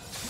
Yeah.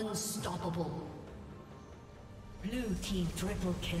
Unstoppable. Blue team triple kill.